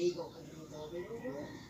big open door.